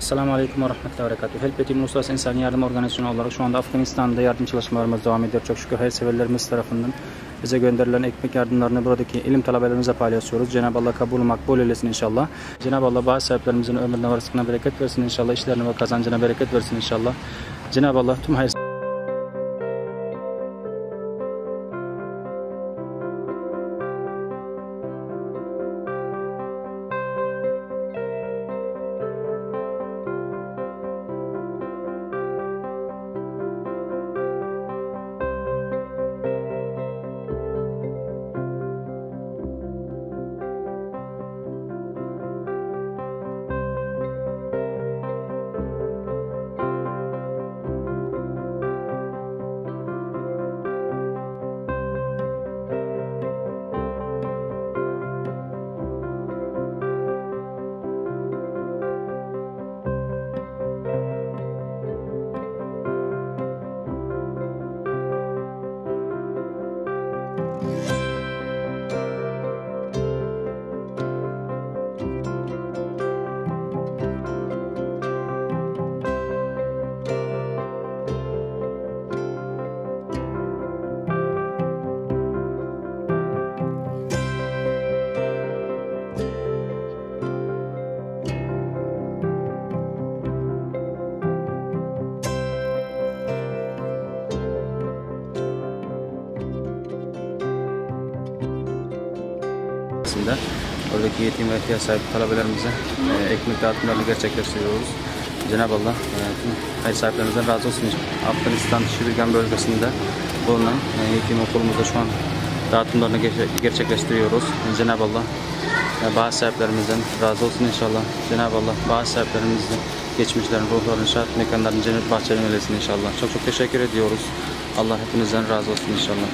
Selamun Aleyküm ve Rahmetullahi ve Berekatuhu. Help Eğitim Uluslararası İnsan Yardım Organizasyonu olarak şu anda Afganistan'da yardım çalışmalarımız devam ediyor. Çok şükür hayırseverlerimiz tarafından bize gönderilen ekmek yardımlarını buradaki ilim talebelerimize paylaşıyoruz. Cenab-ı Allah kabul makbul eylesin inşallah. Cenab-ı Allah bazı sahiplerimizin ömrüne ve rızkına bereket versin inşallah. İşlerine ve kazancına bereket versin inşallah. Cenab-ı Allah tüm hayır Üniversitesi'nde oradaki yetim ve ihtiyaç sahibi talebelerimize e, ekmek dağıtımlarını gerçekleştiriyoruz. Cenab-ı Allah e, tüm hayır sahiplerimizden razı olsun. Afganistan Şibirgan bölgesinde bulunan e, yetim okulumuzda şu an dağıtımlarını gerçe- gerçekleştiriyoruz. Cenab-ı Allah e, bağış sahiplerimizden razı olsun inşallah. Cenab-ı Allah bağış sahiplerimizden geçmişlerin ruhlarını şad mekanlarını cennet bahçelerine eylesin inşallah. Çok çok teşekkür ediyoruz. Allah hepinizden razı olsun inşallah.